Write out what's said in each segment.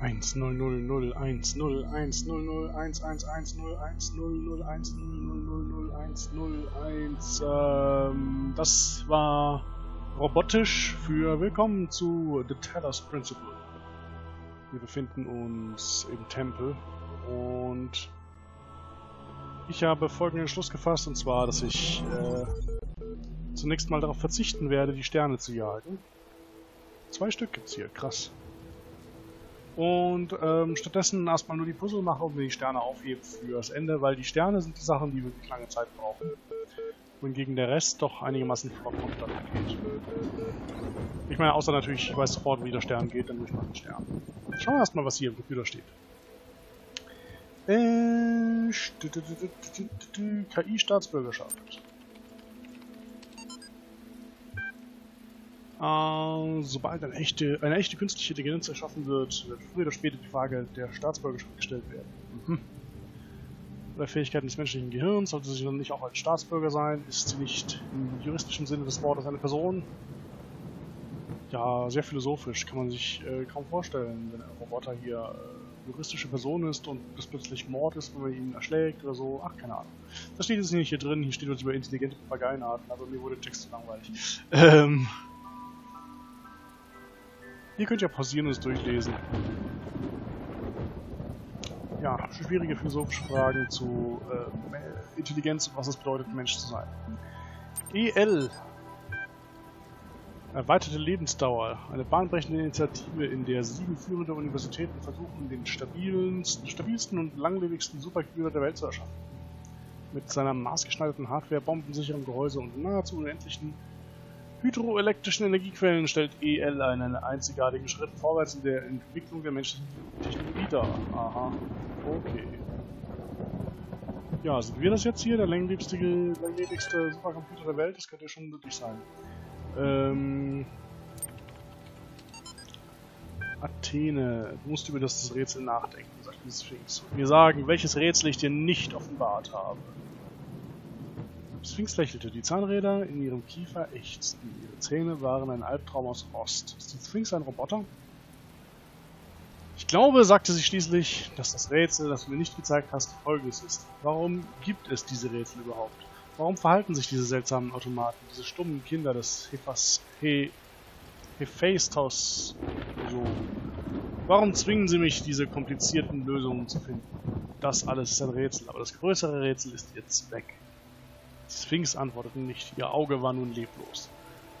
1 0 0 0 1 0 1 0 0 1 1 1 0 1 0 0 1 0 0 0 1 0 1 ähm, das war robotisch für Willkommen zu The Teller's Principle. Wir befinden uns im Tempel und ich habe folgenden Schluss gefasst und zwar, dass ich äh, zunächst mal darauf verzichten werde, die Sterne zu jagen. Zwei Stück gibt's hier, krass und ähm, stattdessen erstmal nur die Puzzle mache und mir die Sterne aufhebe fürs Ende, weil die Sterne sind die Sachen, die wirklich lange Zeit brauchen. Wohingegen der Rest doch einigermaßen flott dann geht. Ich meine, außer natürlich, ich weiß sofort, wie der Stern geht, dann durch den Stern. Schauen wir erstmal, was hier im Computer steht. Äh, KI-Staatsbürgerschaft. Äh, sobald eine echte, eine echte künstliche Intelligenz erschaffen wird, wird früher oder später die Frage der Staatsbürgerschaft gestellt werden. Mhm. Bei Fähigkeiten des menschlichen Gehirns sollte sie dann nicht auch als Staatsbürger sein? Ist sie nicht im juristischen Sinne des Wortes eine Person? Ja, sehr philosophisch, kann man sich äh, kaum vorstellen, wenn ein Roboter hier äh, juristische Person ist und das plötzlich Mord ist, wenn man ihn erschlägt oder so. Ach, keine Ahnung. Das steht jetzt nicht hier drin, hier steht uns über intelligente Papageienarten, aber mir wurde der Text zu langweilig. Ähm, Ihr könnt ja pausieren und es durchlesen. Ja, schwierige philosophische Fragen zu äh, Intelligenz und was es bedeutet, Mensch zu sein. EL. Erweiterte Lebensdauer. Eine bahnbrechende Initiative, in der sieben führende Universitäten versuchen, den stabilsten und langlebigsten Supercomputer der Welt zu erschaffen. Mit seiner maßgeschneiderten Hardware, bombensicheren Gehäuse und nahezu unendlichen hydroelektrischen Energiequellen stellt EL einen einzigartigen Schritt vorwärts in der Entwicklung der menschlichen Technologie dar. Aha, okay. Ja, sind wir das jetzt hier, der länglebigste Supercomputer der Welt? Das könnte ja schon möglich sein. Ähm... Athene, du musst über das Rätsel nachdenken, sagt die Sphinx. Mir sagen, welches Rätsel ich dir nicht offenbart habe. Sphinx lächelte. Die Zahnräder in ihrem Kiefer ächzten. Ihre Zähne waren ein Albtraum aus Rost. Ist die Sphinx ein Roboter? Ich glaube, sagte sie schließlich, dass das Rätsel, das du mir nicht gezeigt hast, folgendes ist. Warum gibt es diese Rätsel überhaupt? Warum verhalten sich diese seltsamen Automaten, diese stummen Kinder des Hefas, He, Hephaestos so? Warum zwingen sie mich, diese komplizierten Lösungen zu finden? Das alles ist ein Rätsel, aber das größere Rätsel ist ihr Zweck. Sphinx antwortete nicht, ihr Auge war nun leblos.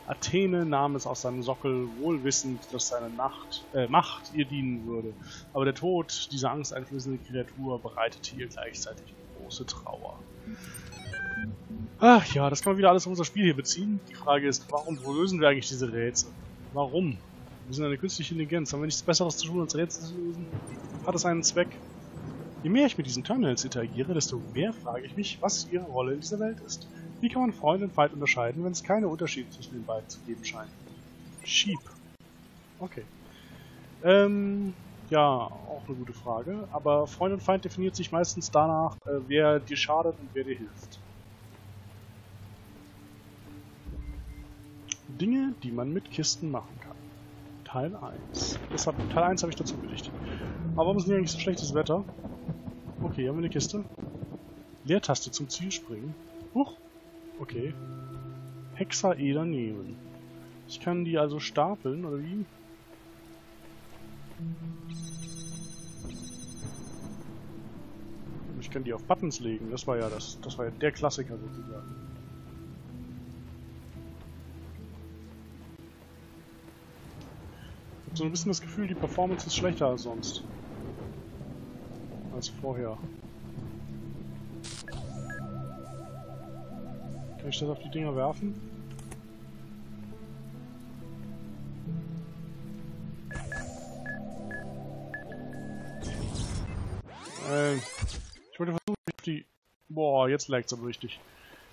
Athene nahm es aus seinem Sockel, wohlwissend, dass seine Nacht, äh, Macht ihr dienen würde. Aber der Tod dieser angsteinflößenden Kreatur bereitete ihr gleichzeitig große Trauer. Ach ja, das kann man wieder alles auf unser Spiel hier beziehen. Die Frage ist, warum lösen wir eigentlich diese Rätsel? Warum? Wir sind eine künstliche Intelligenz. Haben wir nichts Besseres zu tun, als Rätsel zu lösen? Hat es einen Zweck? Je mehr ich mit diesen Terminals interagiere, desto mehr frage ich mich, was ihre Rolle in dieser Welt ist. Wie kann man Freund und Feind unterscheiden, wenn es keine Unterschiede zwischen den beiden zu geben scheint? Sheep. Okay. Ähm, ja, auch eine gute Frage. Aber Freund und Feind definiert sich meistens danach, äh, wer dir schadet und wer dir hilft. Dinge, die man mit Kisten machen kann. Teil 1. Das hat, Teil 1 habe ich dazu berichtet. Aber warum ist denn eigentlich so schlechtes Wetter? Okay, haben wir eine Kiste. Leertaste zum Ziel springen. Huch. Okay. Hexaeder nehmen. Ich kann die also stapeln, oder wie? Ich kann die auf Buttons legen. Das war ja das, das war ja der Klassiker sozusagen. Ich habe so ein bisschen das Gefühl, die Performance ist schlechter als sonst als vorher. Kann ich das auf die Dinger werfen? Ähm, ich wollte versuchen, ob ich auf die... Boah, jetzt lag es aber richtig.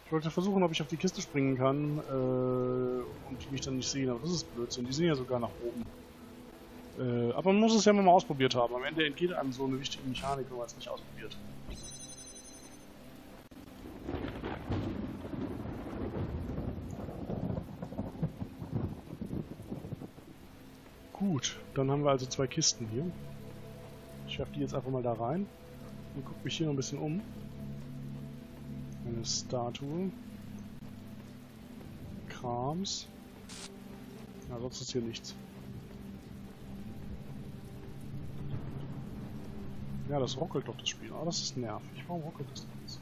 Ich wollte versuchen, ob ich auf die Kiste springen kann äh, und die mich dann nicht sehen, aber das ist Blödsinn. Die sind ja sogar nach oben. Äh, aber man muss es ja mal ausprobiert haben. Am Ende entgeht einem so eine wichtige Mechanik, wenn man es nicht ausprobiert. Gut, dann haben wir also zwei Kisten hier. Ich werfe die jetzt einfach mal da rein und gucke mich hier noch ein bisschen um. Eine Statue. Krams. Ja, sonst ist hier nichts. Ja, das ruckelt doch das Spiel. Aber das ist nervig. Warum ruckelt das denn jetzt?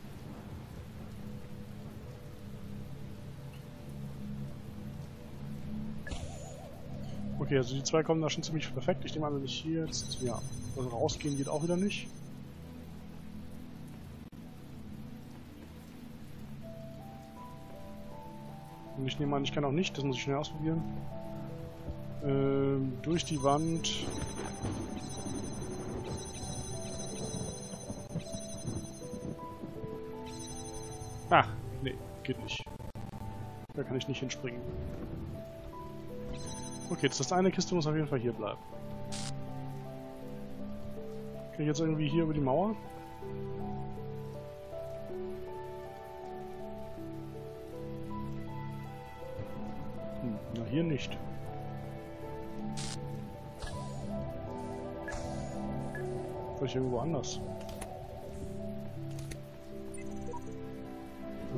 Okay, also die zwei kommen da schon ziemlich perfekt. Ich nehme an, wenn ich hier jetzt... Ja, also rausgehen geht auch wieder nicht. Und ich nehme an, ich kann auch nicht. Das muss ich schnell ausprobieren. Ähm, durch die Wand... Ah, nee, geht nicht. Da kann ich nicht hinspringen. Okay, jetzt das eine Kiste muss auf jeden Fall hier bleiben. Kann ich jetzt irgendwie hier über die Mauer? Hm, na hier nicht. Vielleicht irgendwo anders.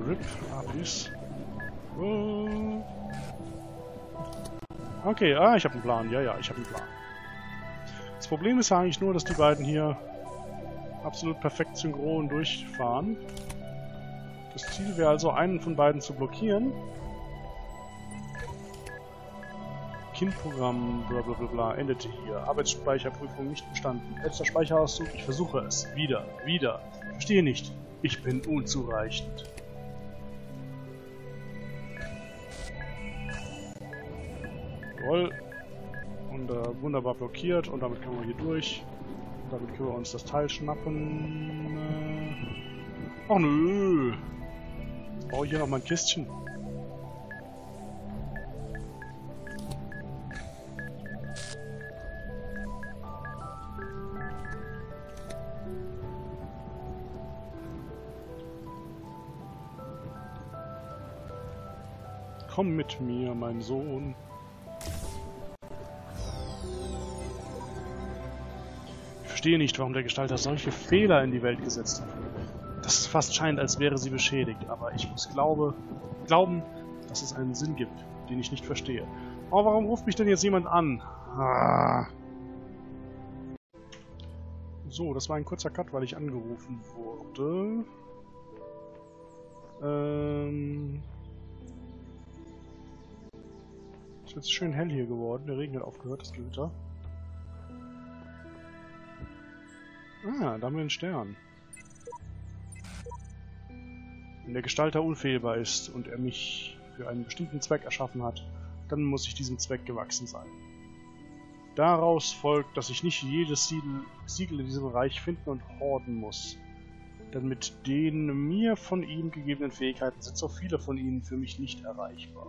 RIP, Apis. Oh. Okay, ah, ich habe einen Plan. Ja, ja, ich habe einen Plan. Das Problem ist eigentlich nur, dass die beiden hier absolut perfekt synchron durchfahren. Das Ziel wäre also, einen von beiden zu blockieren. Kindprogramm, bla bla bla bla, endete hier. Arbeitsspeicherprüfung nicht bestanden. Letzter Speicherauszug, ich versuche es. Wieder, wieder. Verstehe nicht. Ich bin unzureichend. Jawohl. Und äh, wunderbar blockiert und damit können wir hier durch. Damit können wir uns das Teil schnappen. Äh oh nö! Brauche ich hier noch mal ein Kistchen. Komm mit mir, mein Sohn. Verstehe nicht, warum der Gestalter solche Fehler in die Welt gesetzt hat. Das fast scheint, als wäre sie beschädigt, aber ich muss glaube, glauben, dass es einen Sinn gibt, den ich nicht verstehe. Aber warum ruft mich denn jetzt jemand an? Ah. So, das war ein kurzer Cut, weil ich angerufen wurde. Ähm... Ist schön hell hier geworden. Der Regen hat aufgehört, das Gewitter. Ah, da haben wir einen Stern. Wenn der Gestalter unfehlbar ist und er mich für einen bestimmten Zweck erschaffen hat, dann muss ich diesem Zweck gewachsen sein. Daraus folgt, dass ich nicht jedes Siegel in diesem Bereich finden und horden muss. Denn mit den mir von ihm gegebenen Fähigkeiten sind so viele von ihnen für mich nicht erreichbar.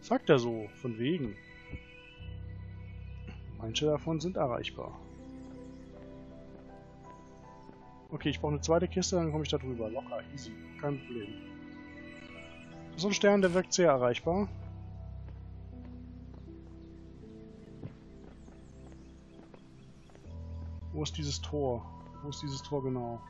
Sagt er so, von wegen. Manche davon sind erreichbar. Okay, ich brauche eine zweite Kiste, dann komme ich da drüber. Locker, easy. Kein Problem. So ein Stern, der wirkt sehr erreichbar. Wo ist dieses Tor? Wo ist dieses Tor genau?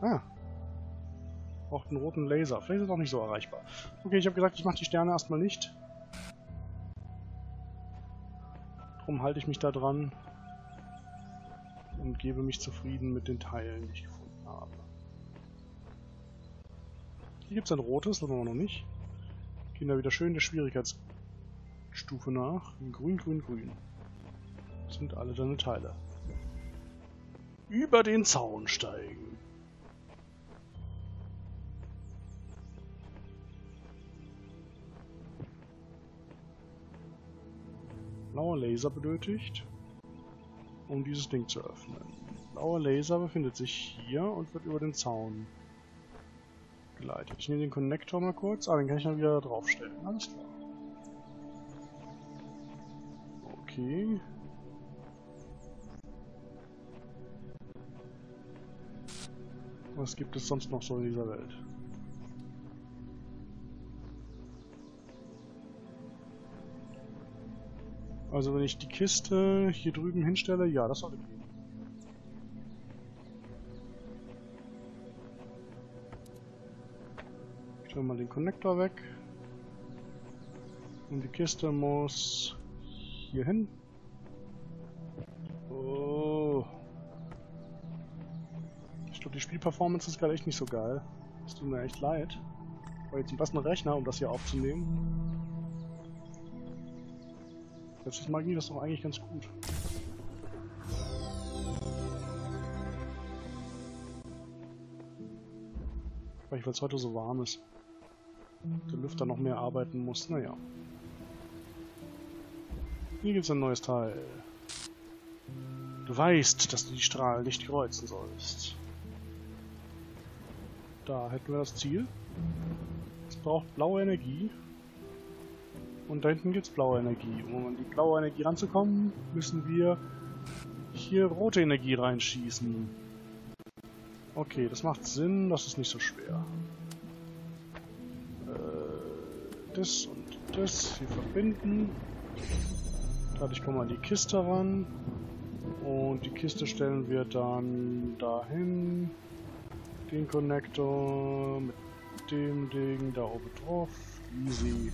Ah. Braucht einen roten Laser. Vielleicht ist es auch nicht so erreichbar. Okay, ich habe gesagt, ich mache die Sterne erstmal nicht. Darum halte ich mich da dran und gebe mich zufrieden mit den Teilen, die ich gefunden habe. Hier gibt es ein rotes, das haben wir noch nicht. Gehen da wieder schön der Schwierigkeitsstufe nach. Grün, grün, grün. Das sind alle deine Teile. Über den Zaun steigen. Blauer Laser benötigt, um dieses Ding zu öffnen. Blauer Laser befindet sich hier und wird über den Zaun geleitet. Ich nehme den Konnektor mal kurz. Ah, den kann ich dann wieder draufstellen. Alles klar. Okay. Was gibt es sonst noch so in dieser Welt? Also wenn ich die Kiste hier drüben hinstelle, ja, das sollte gehen. Ich stelle mal den Connector weg. Und die Kiste muss hier hin. Oh. Ich glaube, die Spielperformance ist gerade echt nicht so geil. Es tut mir echt leid. Aber jetzt einen passenden Rechner, um das hier aufzunehmen. Letztes Mal ging das doch eigentlich ganz gut. Vielleicht weil es heute so warm ist. Der Lüfter noch mehr arbeiten muss. Naja. Hier gibt es ein neues Teil. Du weißt, dass du die Strahlen nicht kreuzen sollst. Da hätten wir das Ziel. Es braucht blaue Energie. Und da hinten gibt es blaue Energie. Um an die blaue Energie ranzukommen, müssen wir hier rote Energie reinschießen. Okay, das macht Sinn, das ist nicht so schwer. Äh, das und das hier verbinden. Dadurch kommen wir an die Kiste ran. Und die Kiste stellen wir dann dahin. Den Connector mit dem Ding da oben drauf. Easy.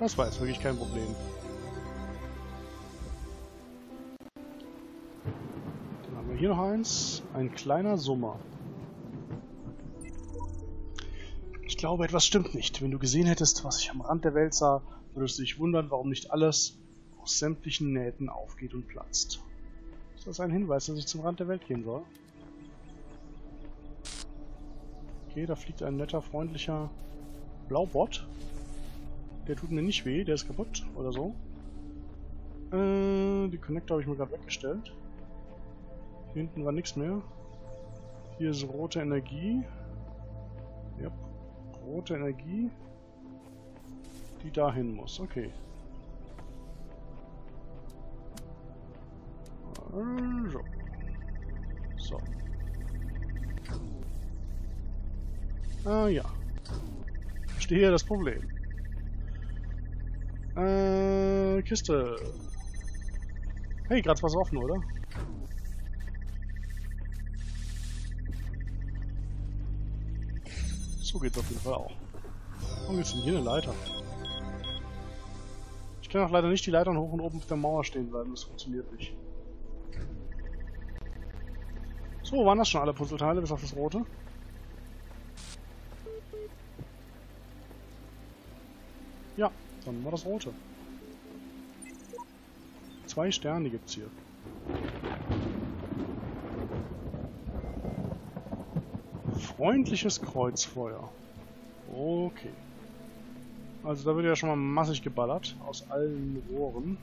Das war jetzt wirklich kein Problem. Dann haben wir hier noch eins. Ein kleiner Summer. Ich glaube, etwas stimmt nicht. Wenn du gesehen hättest, was ich am Rand der Welt sah, würdest du dich wundern, warum nicht alles aus sämtlichen Nähten aufgeht und platzt. Ist das ein Hinweis, dass ich zum Rand der Welt gehen soll? Okay, da fliegt ein netter, freundlicher Blaubot. Der tut mir nicht weh, der ist kaputt oder so. Äh, die Connector habe ich mir gerade weggestellt. Hier hinten war nichts mehr. Hier ist rote Energie. Ja, rote Energie. Die dahin muss, okay. Also. So. Ah ja. Verstehe das Problem. Äh, Kiste. Hey, gerade was offen, oder? So geht's auf jeden Fall auch. Warum gibt's denn hier eine Leiter? Ich kann auch leider nicht die Leitern hoch und oben auf der Mauer stehen bleiben, das funktioniert nicht. So, waren das schon alle Puzzleteile, bis auf das rote? Dann war das rote. Zwei Sterne gibt's hier. Freundliches Kreuzfeuer. Okay. Also da wird ja schon mal massig geballert. Aus allen Rohren.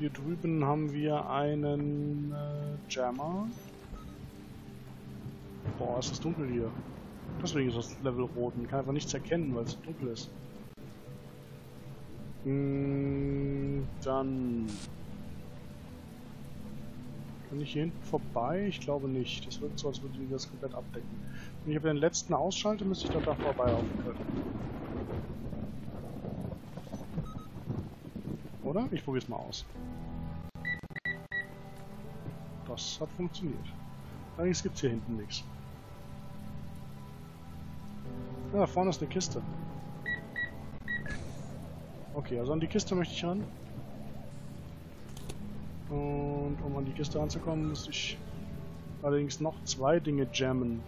Hier drüben haben wir einen äh, Jammer. Boah, ist das dunkel hier. Deswegen ist das Level rot. Man kann einfach nichts erkennen, weil es dunkel ist. Hm, dann... Kann ich hier hinten vorbei? Ich glaube nicht. Das wirkt so, als würde die das komplett abdecken. Wenn ich aber den letzten ausschalte, müsste ich dann da vorbeilaufen können. Oder? Ich probiere es mal aus. Das hat funktioniert. Allerdings gibt es hier hinten nichts. Ja, da vorne ist eine Kiste. Okay, also an die Kiste möchte ich ran. Und um an die Kiste ranzukommen, muss ich allerdings noch zwei Dinge jammen.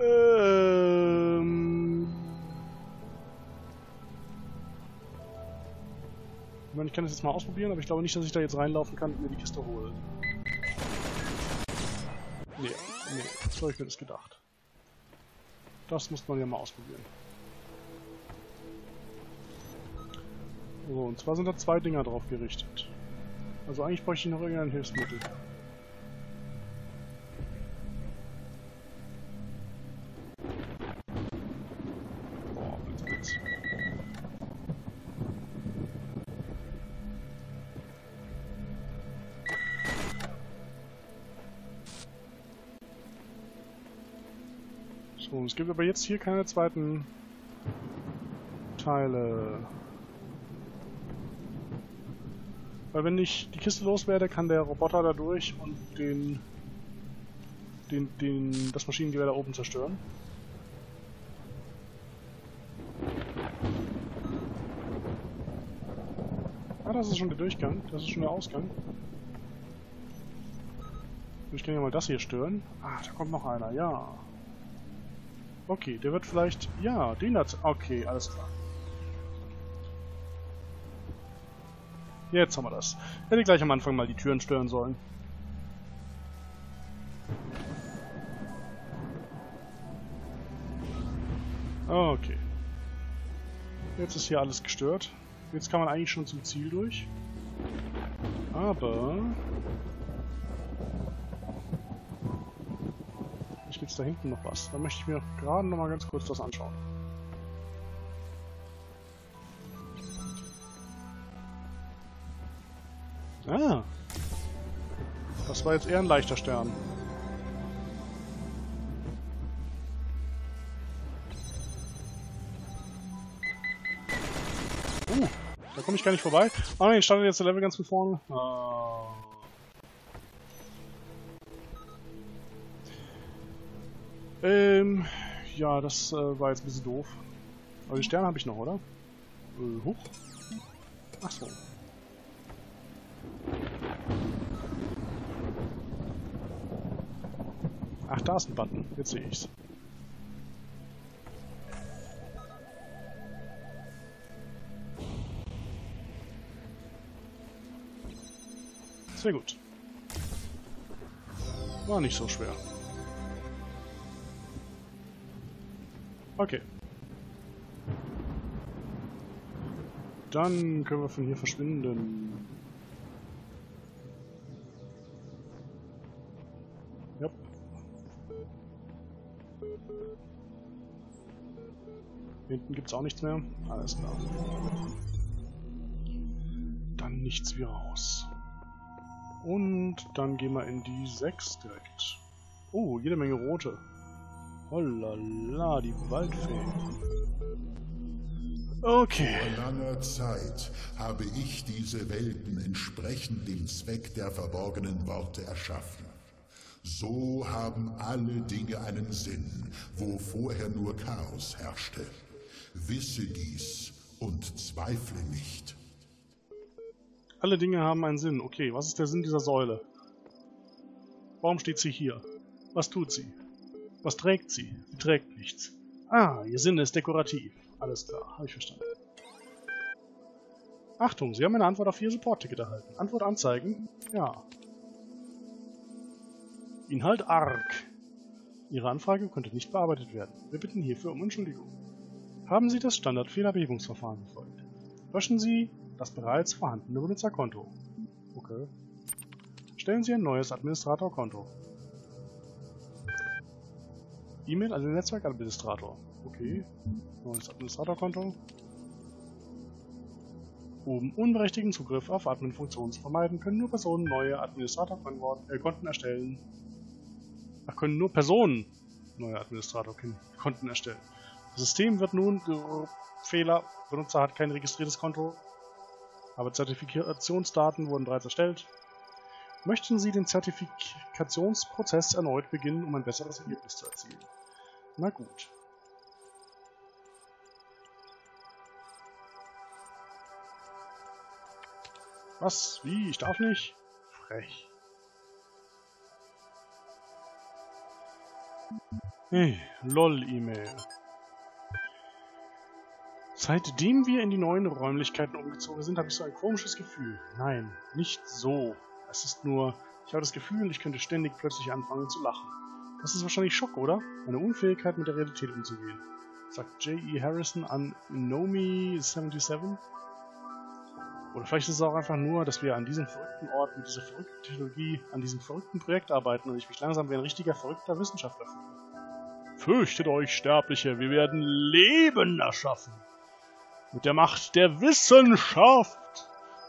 Ähm... Ich meine, ich kann das jetzt mal ausprobieren, aber ich glaube nicht, dass ich da jetzt reinlaufen kann und mir die Kiste hole. Nee, nee, so habe ich mir das gedacht. Das muss man ja mal ausprobieren. So, und zwar sind da zwei Dinger drauf gerichtet. Also eigentlich bräuchte ich noch irgendein Hilfsmittel. Boah, Blitz, Blitz. So, es gibt aber jetzt hier keine zweiten Teile. Weil wenn ich die Kiste loswerde, kann der Roboter da durch und den, den, den, das Maschinengewehr da oben zerstören. Ah, das ist schon der Durchgang. Das ist schon der Ausgang. Ich kann ja mal das hier stören. Ah, da kommt noch einer. Ja. Okay, der wird vielleicht... Ja, den hat... Okay, alles klar. Jetzt haben wir das. Hätte gleich am Anfang mal die Türen stören sollen. Okay. Jetzt ist hier alles gestört. Jetzt kann man eigentlich schon zum Ziel durch. Aber... gibt es da hinten noch was. Da möchte ich mir gerade noch mal ganz kurz das anschauen. Ah. Das war jetzt eher ein leichter Stern. Uh, da komme ich gar nicht vorbei. Ah oh, nein, startet jetzt der Level ganz von vorne. Ah. Ähm, ja, das äh, war jetzt ein bisschen doof. Aber die Sterne habe ich noch, oder? Äh, hoch. Ach so. Ach, da ist ein Button. Jetzt sehe ich's. Sehr gut. War nicht so schwer. Okay. Dann können wir von hier verschwinden. Hinten gibt es auch nichts mehr. Alles klar. Dann nichts wie raus. Und dann gehen wir in die 6 direkt. Oh, jede Menge rote. Hollala, die Waldfee. Okay. Vor langer Zeit habe ich diese Welten entsprechend dem Zweck der verborgenen Worte erschaffen. So haben alle Dinge einen Sinn, wo vorher nur Chaos herrschte. Wisse dies und zweifle nicht. Alle Dinge haben einen Sinn. Okay, was ist der Sinn dieser Säule? Warum steht sie hier? Was tut sie? Was trägt sie? Sie trägt nichts. Ah, ihr Sinn ist dekorativ. Alles klar, habe ich verstanden. Achtung, Sie haben eine Antwort auf Ihr Support-Ticket erhalten. Antwort anzeigen? Ja. Inhalt ARG. Ihre Anfrage konnte nicht bearbeitet werden. Wir bitten hierfür um Entschuldigung. Haben Sie das Standard-Fehlerbehebungsverfahren befolgt? Löschen Sie das bereits vorhandene Benutzerkonto. Okay. Stellen Sie ein neues Administratorkonto. E-Mail an den Netzwerkadministrator. Okay. Neues Administratorkonto. Um unberechtigten Zugriff auf Admin-Funktionen zu vermeiden, können nur Personen neue Administratorkonten erstellen. Ach, können nur Personen neue Administratorkonten erstellen. System wird nun Fehler, Benutzer hat kein registriertes Konto, aber Zertifikationsdaten wurden bereits erstellt. Möchten Sie den Zertifikationsprozess erneut beginnen, um ein besseres Ergebnis zu erzielen? Na gut. Was? Wie? Ich darf nicht? Frech. Hey, LOL-E-Mail. Seitdem wir in die neuen Räumlichkeiten umgezogen sind, habe ich so ein komisches Gefühl. Nein, nicht so. Es ist nur, ich habe das Gefühl, ich könnte ständig plötzlich anfangen zu lachen. Das ist wahrscheinlich Schock, oder? Eine Unfähigkeit mit der Realität umzugehen. Sagt J.E. Harrison an Nomi77. Oder vielleicht ist es auch einfach nur, dass wir an diesem verrückten Ort mit dieser verrückten Technologie, an diesem verrückten Projekt arbeiten und ich mich langsam wie ein richtiger verrückter Wissenschaftler fühle. Fürchtet euch, Sterbliche, wir werden Leben erschaffen. Mit der Macht der Wissenschaft.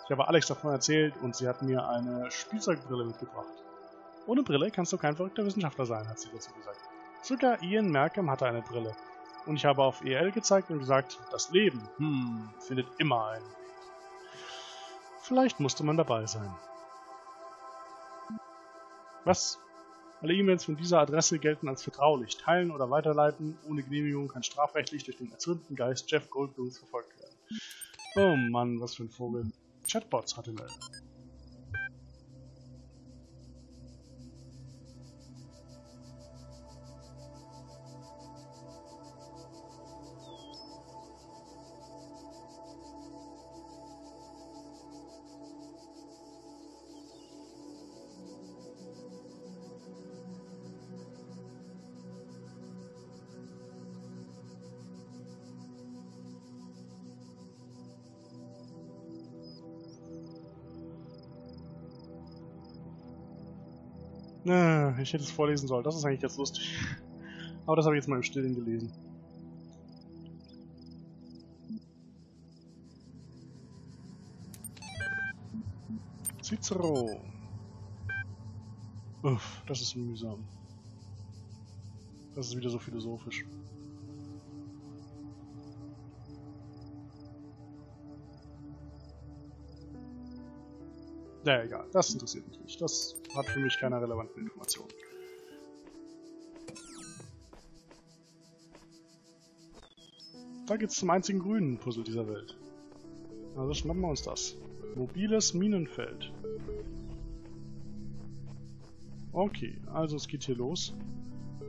Ich habe Alex davon erzählt und sie hat mir eine Spielzeugbrille mitgebracht. Ohne Brille kannst du kein verrückter Wissenschaftler sein, hat sie dazu gesagt. Sogar Ian Malcolm hatte eine Brille. Und ich habe auf EL gezeigt und gesagt, das Leben, hm, findet immer einen. Vielleicht musste man dabei sein. Was? Alle E-Mails von dieser Adresse gelten als vertraulich. Teilen oder weiterleiten ohne Genehmigung kann strafrechtlich durch den erzürnten Geist Jeff Goldblums verfolgt werden. Oh Mann, was für ein Vogel. Chatbots hatte er. Ich hätte es vorlesen sollen. Das ist eigentlich ganz lustig. Aber das habe ich jetzt mal im Stillen gelesen. Cicero. Uff, das ist mühsam. Das ist wieder so philosophisch. Ja, egal. Das interessiert mich nicht. Das hat für mich keine relevanten Informationen. Da geht's zum einzigen grünen Puzzle dieser Welt. Also schnappen wir uns das. Mobiles Minenfeld. Okay, also es geht hier los.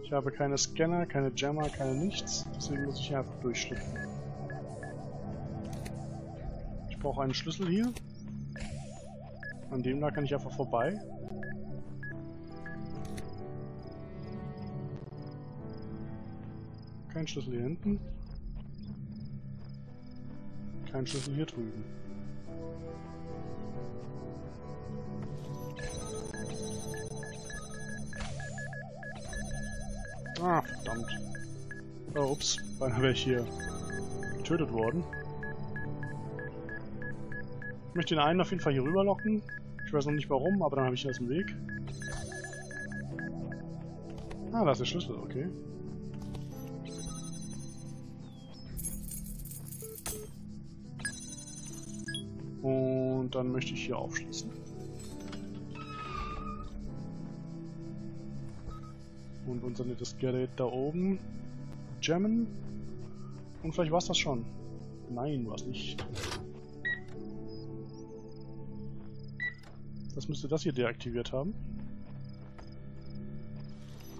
Ich habe keine Scanner, keine Jammer, keine nichts. Deswegen muss ich hier einfach durchschlüpfen. Ich brauche einen Schlüssel hier. An dem da kann ich einfach vorbei. Kein Schlüssel hier hinten. Kein Schlüssel hier drüben. Ah, verdammt. Oh, ups, beinahe wäre ich hier getötet worden. Ich möchte den einen auf jeden Fall hier rüberlocken. Ich weiß noch nicht warum, aber dann habe ich ihn aus dem Weg. Ah, da ist der Schlüssel, okay. Und dann möchte ich hier aufschließen. Und unser nettes Gerät da oben jammen. Und vielleicht war es das schon. Nein, war es nicht. Das müsste das hier deaktiviert haben.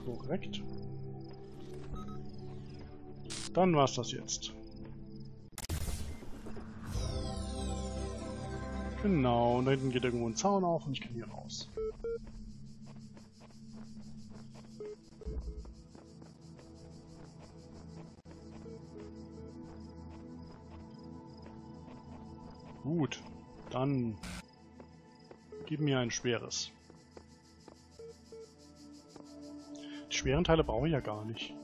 Korrekt. Dann war's das jetzt. Genau, und da hinten geht irgendwo ein Zaun auf und ich kann hier raus. Gut, dann Gib mir ein schweres. Die schweren Teile brauche ich ja gar nicht.